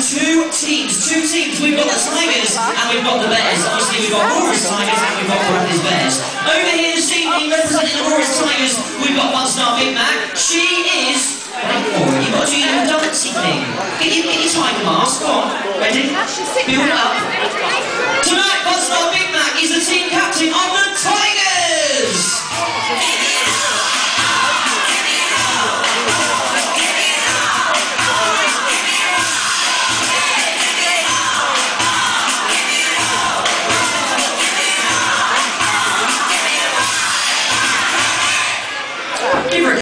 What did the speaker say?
two teams. Two teams. We've got the Tigers and we've got the Bears. Obviously, we've got Rory's Tigers and we've got Bradley's Bears. Over here this evening, representing Rory's Tigers, we've got one star Big Mac. She is. Wait for it. You've got to do your dancing thing. Get your, get your tiger mask. Go on. Ready? Build it